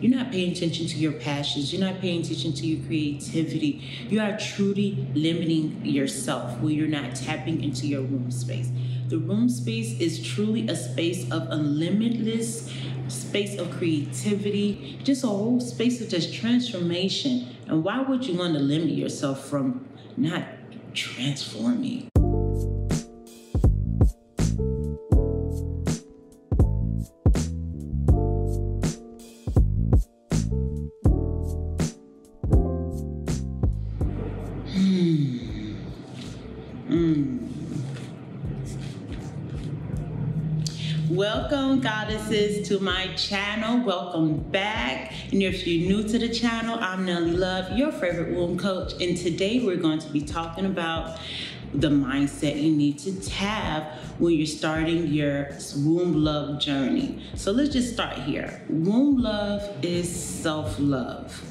You're not paying attention to your passions. You're not paying attention to your creativity. You are truly limiting yourself when you're not tapping into your womb space. The womb space is truly a space of unlimitless space of creativity, just a whole space of just transformation. And why would you want to limit yourself from not transforming? Mm. Welcome, goddesses, to my channel. Welcome back. And if you're new to the channel, I'm Nelley Love, your favorite womb coach. And today we're going to be talking about the mindset you need to have when you're starting your womb love journey. So let's just start here. Womb love is self love.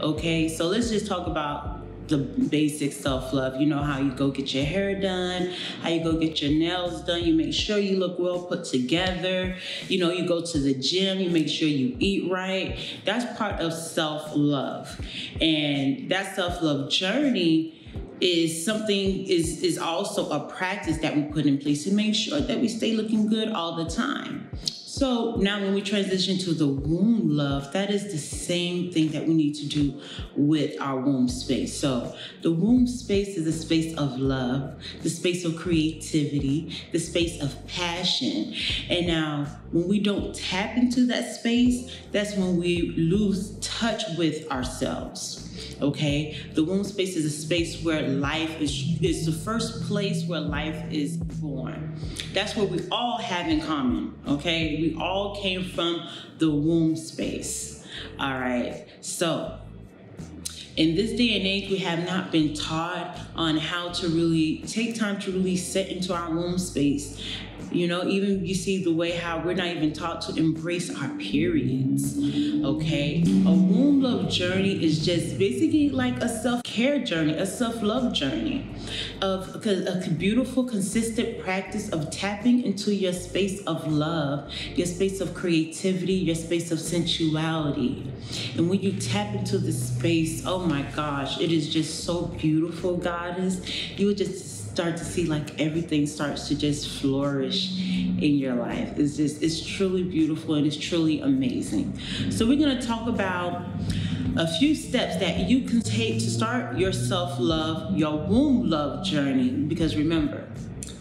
Okay, so let's just talk about the basic self love. You know how you go get your hair done, how you go get your nails done. You make sure you look well put together. You know, you go to the gym, you make sure you eat right. That's part of self love. And that self love journey is something is is also a practice that we put in place to make sure that we stay looking good all the time. So now when we transition to the womb love, that is the same thing that we need to do with our womb space. So the womb space is a space of love, the space of creativity, the space of passion. And now when we don't tap into that space, that's when we lose touch with ourselves okay? The womb space is a space where life is is the first place where life is born. That's what we all have in common okay? We all came from the womb space all right? So in this day and age, we have not been taught on how to really take time to really set into our womb space you know, even you see the way how we're not even taught to embrace our periods. Okay. A womb love journey is just basically like a self care journey, a self love journey of a beautiful, consistent practice of tapping into your space of love, your space of creativity, your space of sensuality. And when you tap into this space, oh my gosh, it is just so beautiful, goddess. You would just start to see like everything starts to just flourish in your life. It's just, it's truly beautiful and it's truly amazing. So, we're gonna talk about a few steps that you can take to start your self love, your womb love journey. Because remember,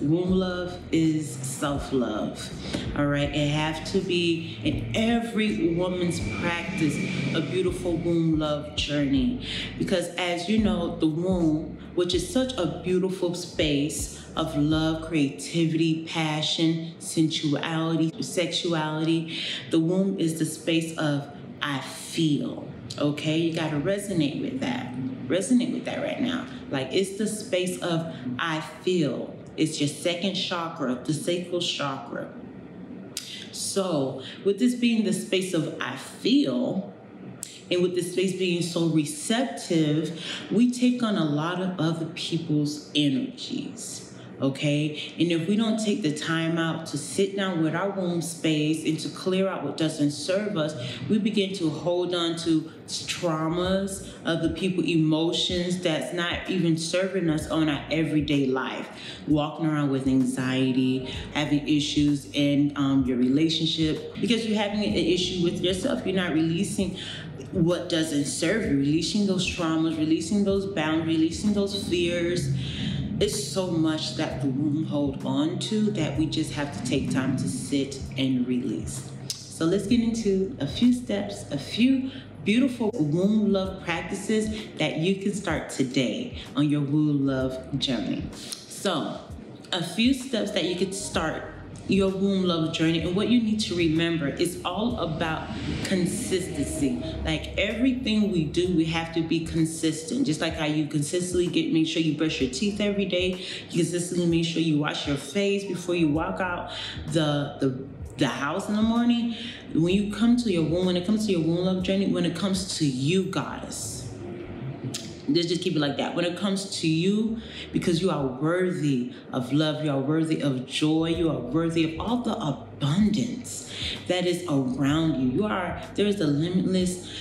womb love is self love. All right, it have to be in every woman's practice a beautiful womb love journey. Because as you know, the womb which is such a beautiful space of love, creativity, passion, sensuality, sexuality. The womb is the space of I feel. Okay, you got to resonate with that. Resonate with that right now. Like it's the space of I feel. It's your second chakra, the sacral chakra. So, with this being the space of I feel, and with the space being so receptive, we take on a lot of other people's energies okay? And if we don't take the time out to sit down with our womb space and to clear out what doesn't serve us, we begin to hold on to traumas, other people, emotions that's not even serving us on our everyday life. Walking around with anxiety, having issues in um, your relationship, because you're having an issue with yourself, you're not releasing what doesn't serve you, releasing those traumas, releasing those boundaries, releasing those fears. It's so much that the womb hold on to that we just have to take time to sit and release. So let's get into a few steps, a few beautiful womb love practices that you can start today on your womb love journey. So, a few steps that you could start your womb love journey. And what you need to remember is all about consistency. Like everything we do, we have to be consistent. Just like how you consistently get make sure you brush your teeth every day, you consistently make sure you wash your face before you walk out the the the house in the morning. When you come to your womb, when it comes to your womb love journey, when it comes to you, goddess, Just, just keep it like that. When it comes to you, because you are worthy of love, you are worthy of joy, you are worthy of all the abundance that is around you. You are, there is a limitless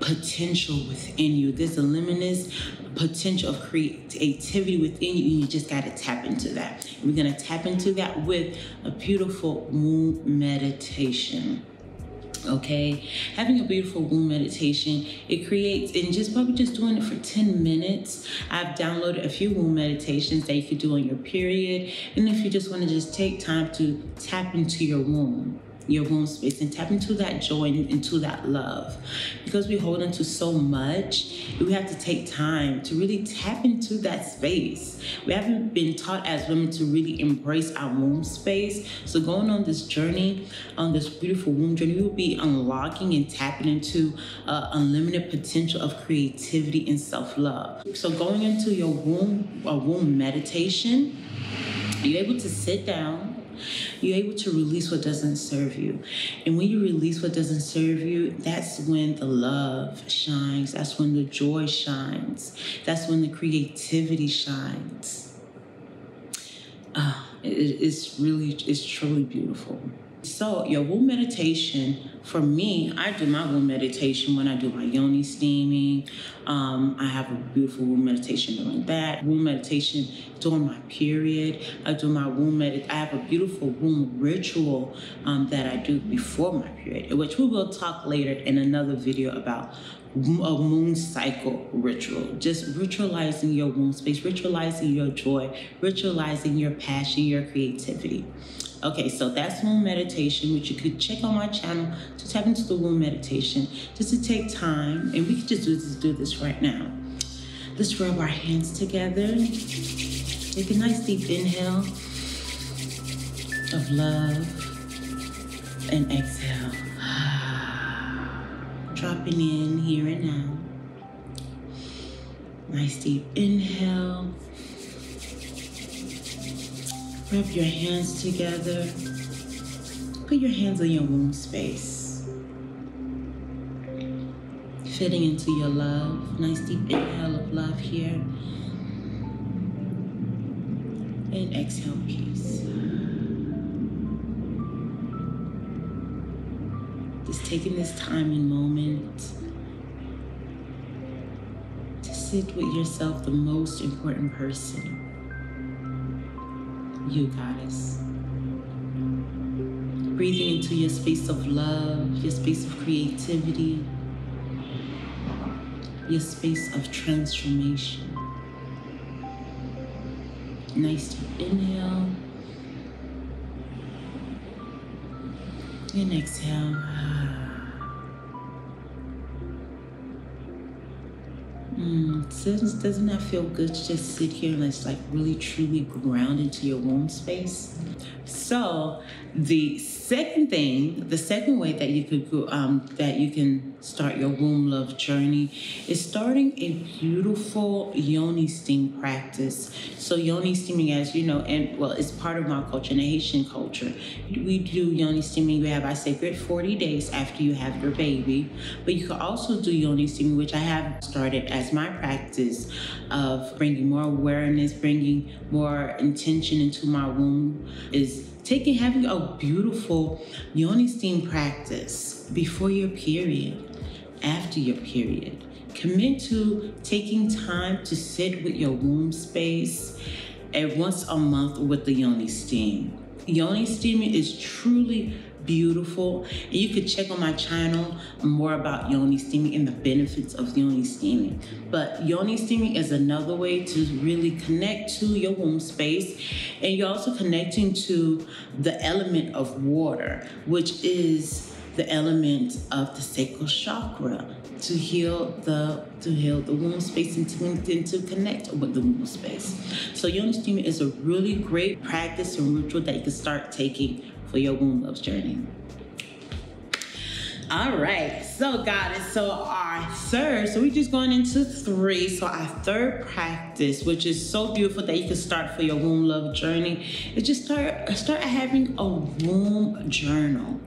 potential within you. There's a limitless potential of creativity within you, and you just got to tap into that. we're going to tap into that with a beautiful womb meditation okay? Having a beautiful womb meditation it creates and just probably just doing it for 10 minutes. I've downloaded a few womb meditations that you could do on your period. And if you just want to just take time to tap into your womb your womb space and tap into that joy and into that love. Because we hold into so much, we have to take time to really tap into that space. We haven't been taught as women to really embrace our womb space. So going on this journey, on this beautiful womb journey, will be unlocking and tapping into uh, unlimited potential of creativity and self-love. So going into your womb, a womb meditation, you're able to sit down you're able to release what doesn't serve you. And when you release what doesn't serve you, that's when the love shines. That's when the joy shines. That's when the creativity shines. Uh, it, it's really, it's truly beautiful. So, your womb meditation, for me, I do my womb meditation when I do my yoni steaming. Um, I have a beautiful womb meditation during that. Womb meditation during my period. I do my womb med. I have a beautiful womb ritual um, that I do before my period, which we will talk later in another video about a moon cycle ritual. Just ritualizing your womb space, ritualizing your joy, ritualizing your passion, your creativity. Okay, so that's womb meditation, which you could check on my channel to tap into the womb meditation, just to take time, and we could just do this, do this right now. Let's rub our hands together. Take a nice deep inhale of love and exhale. Dropping in here and now. Nice deep inhale Rub your hands together. Put your hands on your womb space. Fitting into your love. Nice deep inhale of love here. And exhale peace. Just taking this time and moment to sit with yourself, the most important person you, Goddess. Breathing into your space of love, your space of creativity, your space of transformation. Nice deep inhale. And exhale. Mm, doesn't, that feel good to just sit here and it's like really truly ground into your womb space? So the second thing, the second way that you could go, um, that you can start your womb love journey is starting a beautiful yoni steam practice. So yoni steaming, as you know, and well, it's part of my culture, in Haitian culture. We do yoni steaming. We have our sacred 40 days after you have your baby, but you can also do yoni steaming, which I have started as my practice of bringing more awareness, bringing more intention into my womb is taking having a beautiful yoni steam practice before your period after your period. Commit to taking time to sit with your womb space and once a month with the yoni steam. Yoni steaming is truly beautiful. And you could check on my channel more about yoni steaming and the benefits of yoni steaming. But yoni steaming is another way to really connect to your womb space. And you're also connecting to the element of water, which is the element of the sacral chakra to heal the to heal the womb space and to, and to connect with the womb space. So yoni steaming is a really great practice and ritual that you can start taking for your womb love's journey. All right, so God, goddess, so our third, so we're just going into three. So our third practice, which is so beautiful that you can start for your womb love journey, is just start start having a womb journal.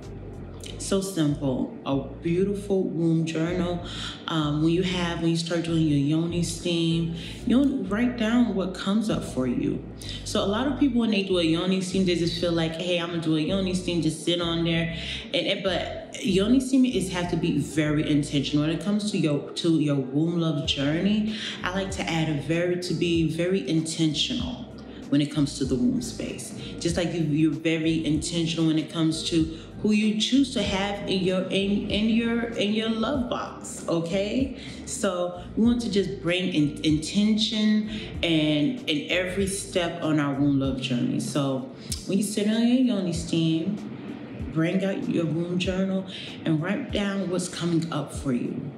So simple. A beautiful womb journal. Um, when you have, when you start doing your yoni steam, you know, write down what comes up for you. So a lot of people, when they do a yoni steam, they just feel like, hey, I'm gonna do a yoni steam, just sit on there. And it, but yoni steam is have to be very intentional when it comes to your to your womb love journey. I like to add a very to be very intentional when it comes to the womb space. Just like you, are very intentional when it comes to who you choose to have in your in, in your in your love box okay? So we want to just bring in, intention and in every step on our womb love journey. So when you sit on your yoni steam bring out your womb journal and write down what's coming up for you.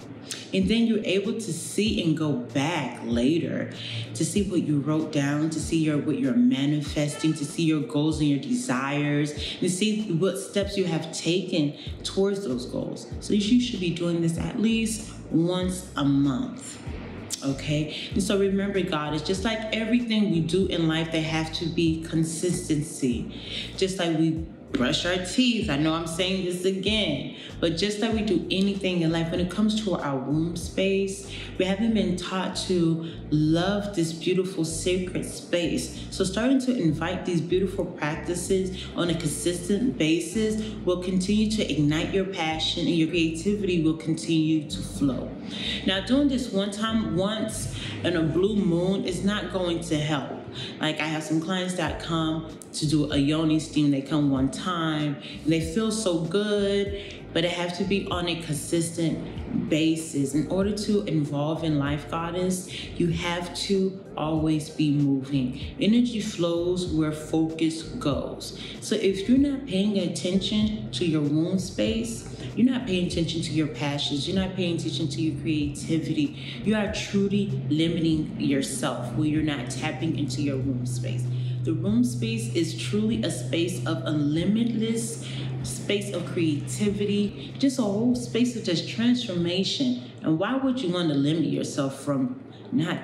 And then you're able to see and go back later to see what you wrote down, to see your what you're manifesting, to see your goals and your desires, and see what steps you have taken towards those goals. So you should be doing this at least once a month okay? And so remember god it's just like everything we do in life there have to be consistency. Just like we brush our teeth. I know I'm saying this again, but just like we do anything in life, when it comes to our womb space, we haven't been taught to love this beautiful sacred space. So, starting to invite these beautiful practices on a consistent basis will continue to ignite your passion and your creativity will continue to flow. Now, doing this one time, once in a blue moon is not going to help like I have some clients that come to do a yoni steam. They come one time and they feel so good, but it has to be on a consistent basis. In order to involve in life goddess, you have to always be moving. Energy flows where focus goes. So if you're not paying attention to your womb space, you're not paying attention to your passions, you're not paying attention to your creativity, you are truly limiting yourself when you're not tapping into your womb space. The womb space is truly a space of unlimitless space of creativity, just a whole space of just transformation. And why would you want to limit yourself from not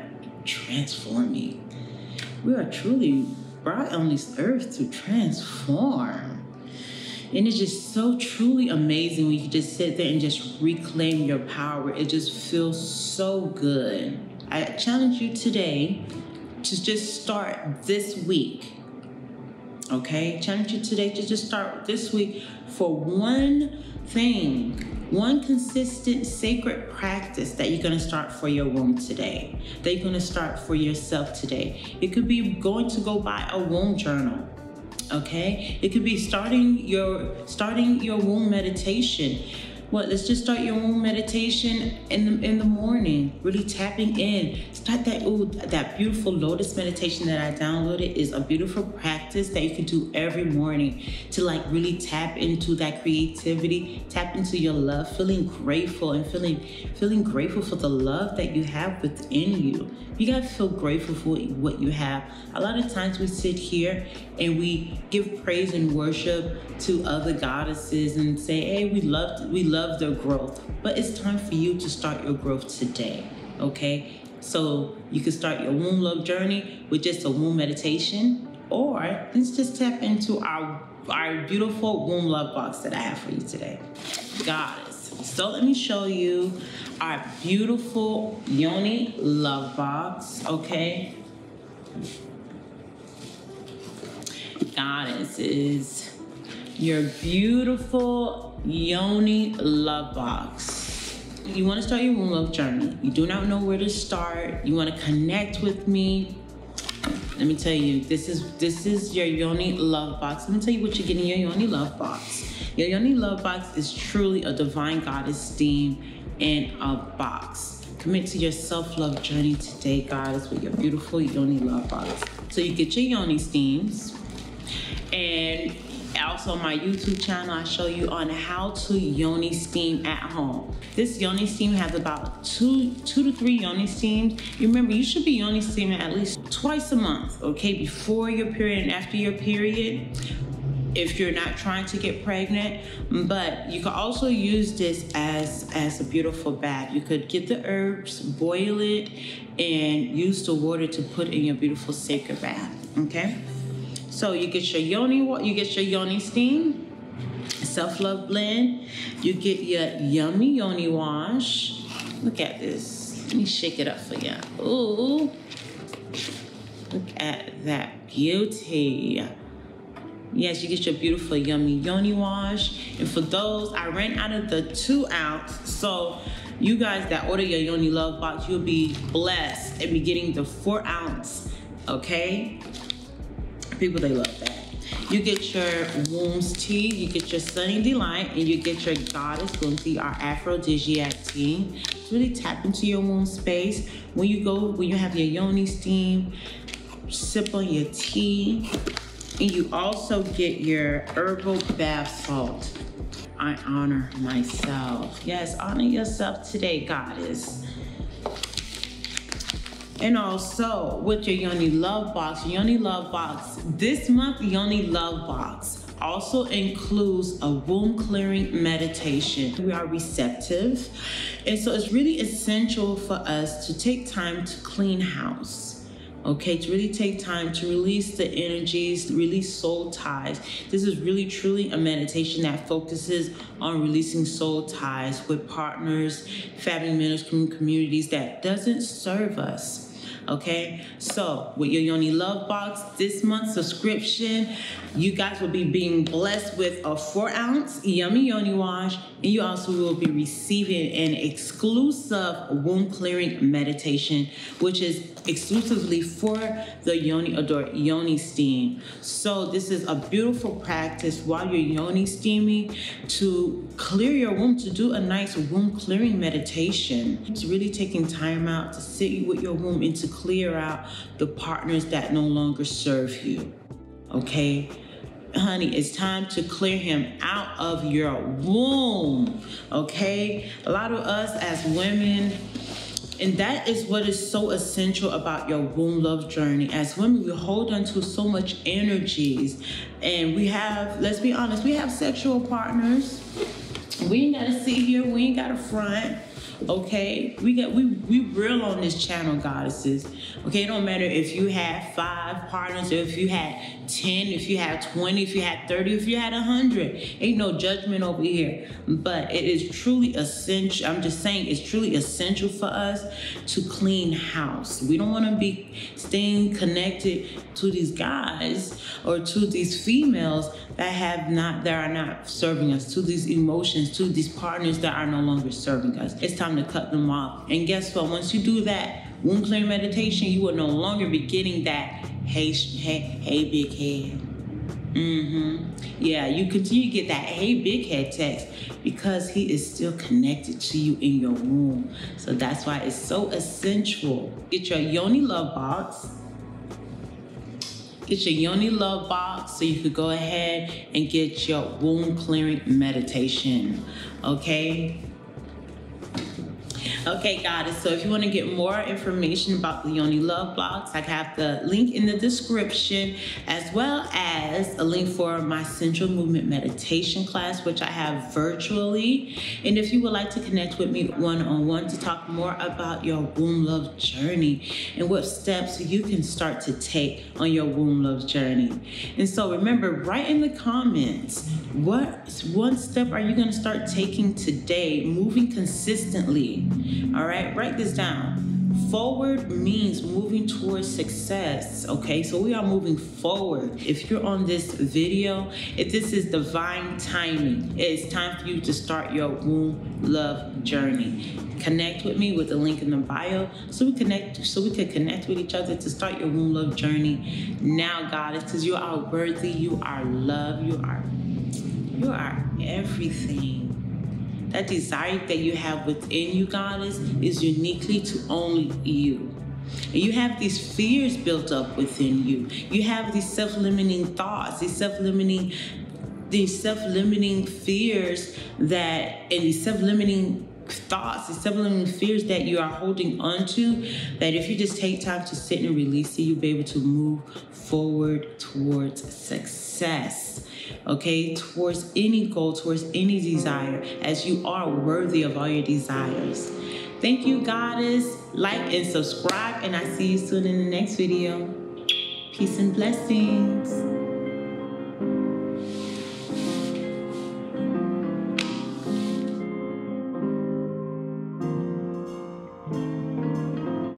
transforming? We are truly brought on this earth to transform. And it's just so truly amazing when you just sit there and just reclaim your power. It just feels so good. I challenge you today to just start this week. Okay? Challenge you today to just start this week for one thing, one consistent sacred practice that you're going to start for your womb today, that you're going to start for yourself today. It could be going to go buy a womb journal okay it could be starting your starting your womb meditation what let's just start your own meditation in the in the morning. Really tapping in. Start that ooh, that beautiful lotus meditation that i downloaded is a beautiful practice that you can do every morning to like really tap into that creativity tap into your love feeling grateful and feeling feeling grateful for the love that you have within you. You gotta feel grateful for what you have. A lot of times we sit here and we give praise and worship to other goddesses and say hey we love we love love their growth, but it's time for you to start your growth today, okay? So you can start your womb love journey with just a womb meditation, or let's just tap into our our beautiful womb love box that I have for you today. Goddess. So let me show you our beautiful Yoni love box, okay? Goddess is your beautiful Yoni love box. You want to start your womb love journey. You do not know where to start. You want to connect with me. Let me tell you, this is this is your Yoni love box. Let me tell you what you're getting in your Yoni love box. Your Yoni love box is truly a divine goddess theme in a box. Commit to your self-love journey today, goddess, with your beautiful Yoni love box. So you get your Yoni steams and also on my YouTube channel, I show you on how to yoni steam at home. This yoni steam has about two, two to three yoni steams. You remember, you should be yoni steaming at least twice a month, okay? Before your period and after your period if you're not trying to get pregnant but you can also use this as as a beautiful bath you could get the herbs boil it and use the water to put in your beautiful sacred bath okay so you get your yoni, you get your yoni steam. self love blend. You get your yummy yoni wash. Look at this. Let me shake it up for you. Ooh. Look at that beauty. Yes, you get your beautiful yummy yoni wash. And for those, I ran out of the two ounce. So you guys that order your yoni love box, you'll be blessed and be getting the four ounce. Okay? People, they love that. You get your Wombs tea, you get your Sunny Delight, and you get your Goddess Bloom our aphrodisiac tea. It's Really tap into your womb space. When you go, when you have your yoni steam, sip on your tea. And you also get your herbal bath salt. I honor myself. Yes, honor yourself today, goddess. And also with your Yoni Love Box, Yoni Love Box, this month Yoni Love Box also includes a womb clearing meditation. We are receptive. And so it's really essential for us to take time to clean house okay to really take time to release the energies release soul ties this is really truly a meditation that focuses on releasing soul ties with partners family members communities that doesn't serve us Okay, so with your Yoni Love Box this month subscription, you guys will be being blessed with a four ounce yummy Yoni wash, and you also will be receiving an exclusive womb clearing meditation, which is exclusively for the Yoni Adore Yoni Steam. So this is a beautiful practice while you're Yoni steaming to clear your womb, to do a nice womb clearing meditation. It's really taking time out to sit with your womb and to clear out the partners that no longer serve you. Okay? honey, it's time to clear him out of your womb. Okay? A lot of us as women, and that is what is so essential about your womb love journey. As women, we hold on to so much energies. And we have, let's be honest, we have sexual partners. We ain't gotta sit here, we ain't gotta front. Okay, we got we we real on this channel, goddesses. Okay, it don't matter if you had five partners, if you had ten, if you had twenty, if you had thirty, if you had hundred. Ain't no judgment over here. But it is truly essential. I'm just saying, it's truly essential for us to clean house. We don't want to be staying connected to these guys or to these females that have not that are not serving us, to these emotions, to these partners that are no longer serving us. It's time to cut them off. And guess what? Once you do that, womb clearing meditation, you will no longer be getting that hey hey hey big head. Mm-hmm. Yeah, you continue to get that hey big head text because he is still connected to you in your womb. So that's why it's so essential. Get your Yoni Love Box Get your Yoni Love box so you could go ahead and get your womb clearing meditation. Okay? Okay, goddess. So if you want to get more information about the Yoni Love Box, I have the link in the description, as well as a link for my Central Movement Meditation class, which I have virtually. And if you would like to connect with me one-on-one -on -one to talk more about your womb love journey and what steps you can start to take on your womb love journey. And so remember, write in the comments, what one step are you going to start taking today, moving consistently? All right, write this down. Forward means moving towards success, okay? So we are moving forward. If you're on this video, if this is divine timing, it's time for you to start your womb love journey. Connect with me with the link in the bio so we connect so we could connect with each other to start your womb love journey. Now, goddess, because you are worthy, you are love, you are you are everything. That desire that you have within you, goddess, is uniquely to only you. And you have these fears built up within you. You have these self-limiting thoughts, these self-limiting these self-limiting fears that and these self-limiting thoughts, these self-limiting fears that you are holding onto, that if you just take time to sit and release it, you'll be able to move forward towards success okay, towards any goal, towards any desire, as you are worthy of all your desires. Thank you, Goddess. Like and subscribe, and I see you soon in the next video. Peace and blessings.